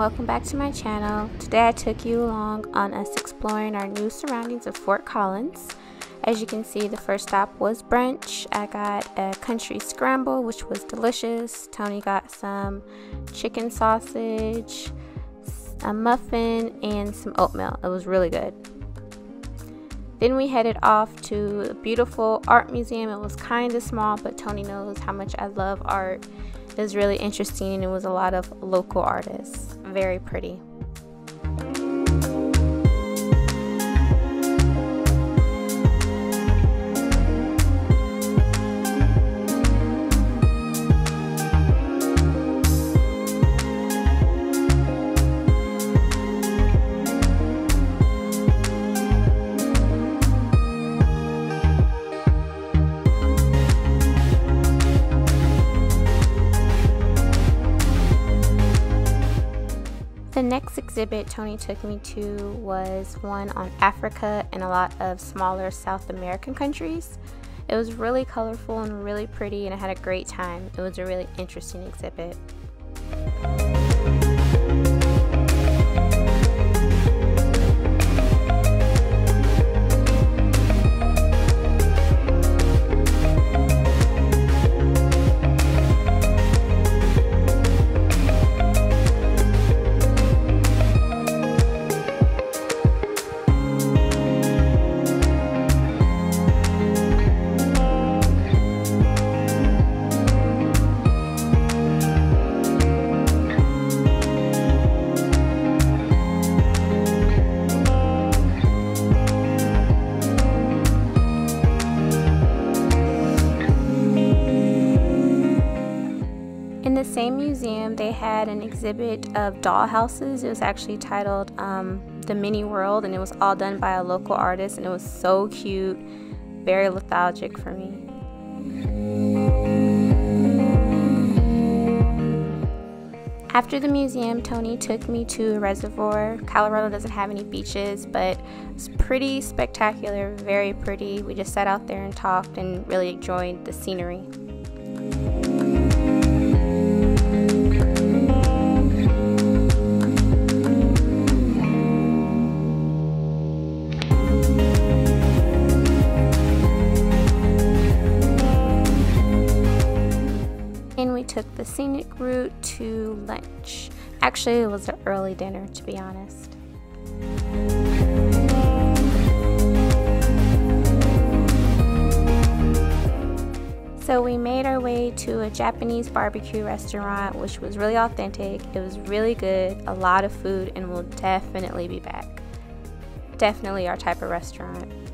welcome back to my channel. Today I took you along on us exploring our new surroundings of Fort Collins. As you can see, the first stop was brunch. I got a country scramble, which was delicious. Tony got some chicken sausage, a muffin, and some oatmeal. It was really good. Then we headed off to a beautiful art museum. It was kind of small, but Tony knows how much I love art. It was really interesting and it was a lot of local artists. Very pretty. The next exhibit Tony took me to was one on Africa and a lot of smaller South American countries. It was really colorful and really pretty, and I had a great time. It was a really interesting exhibit. Same museum, they had an exhibit of doll houses. It was actually titled um, The Mini World, and it was all done by a local artist, and it was so cute, very lethargic for me. After the museum, Tony took me to a reservoir. Colorado doesn't have any beaches, but it's pretty spectacular, very pretty. We just sat out there and talked and really enjoyed the scenery. Took the scenic route to lunch. Actually, it was an early dinner, to be honest. So we made our way to a Japanese barbecue restaurant, which was really authentic. It was really good, a lot of food, and we'll definitely be back. Definitely our type of restaurant.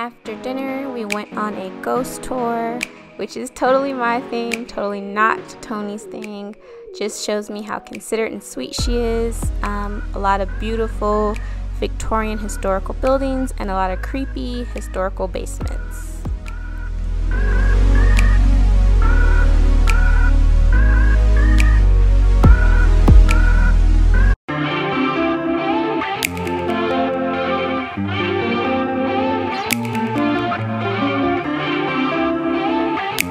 After dinner, we went on a ghost tour, which is totally my thing, totally not Tony's thing. Just shows me how considerate and sweet she is. Um, a lot of beautiful Victorian historical buildings and a lot of creepy historical basements.